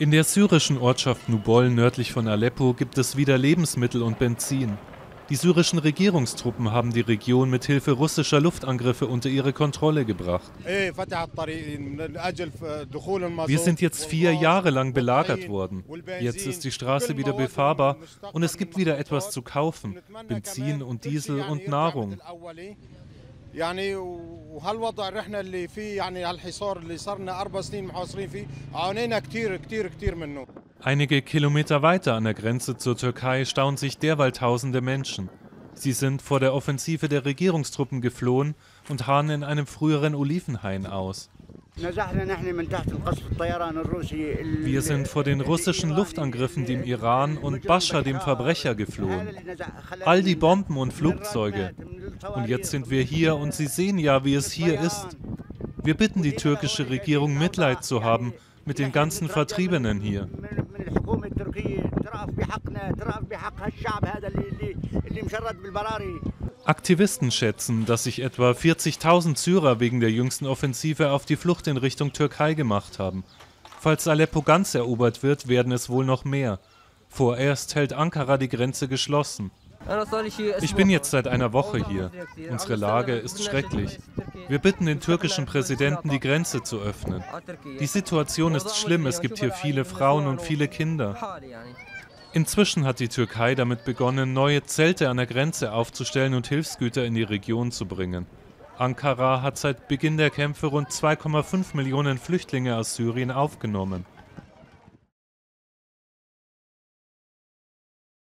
In der syrischen Ortschaft Nubol nördlich von Aleppo gibt es wieder Lebensmittel und Benzin. Die syrischen Regierungstruppen haben die Region mit Hilfe russischer Luftangriffe unter ihre Kontrolle gebracht. Wir sind jetzt vier Jahre lang belagert worden. Jetzt ist die Straße wieder befahrbar und es gibt wieder etwas zu kaufen. Benzin und Diesel und Nahrung. يعني وهالوضع اللي احنا اللي فيه يعني هالحصار اللي صرنا اربع سنين محاصرين فيه عانينا كتير كتير كتير منه. Einige Kilometer weiter an der Grenze zur Türkei stauen sich derweil tausende Menschen. Sie sind vor der Offensive der Regierungstruppen geflohen und harren in einem früheren Olivenhain aus. Wir sind vor den russischen Luftangriffen, dem Iran und Bashar, dem Verbrecher, geflohen. All die Bomben und Flugzeuge. Und jetzt sind wir hier und Sie sehen ja, wie es hier ist. Wir bitten die türkische Regierung, Mitleid zu haben mit den ganzen Vertriebenen hier. Aktivisten schätzen, dass sich etwa 40.000 Syrer wegen der jüngsten Offensive auf die Flucht in Richtung Türkei gemacht haben. Falls Aleppo ganz erobert wird, werden es wohl noch mehr. Vorerst hält Ankara die Grenze geschlossen. Ich bin jetzt seit einer Woche hier. Unsere Lage ist schrecklich. Wir bitten den türkischen Präsidenten, die Grenze zu öffnen. Die Situation ist schlimm, es gibt hier viele Frauen und viele Kinder. Inzwischen hat die Türkei damit begonnen, neue Zelte an der Grenze aufzustellen und Hilfsgüter in die Region zu bringen. Ankara hat seit Beginn der Kämpfe rund 2,5 Millionen Flüchtlinge aus Syrien aufgenommen.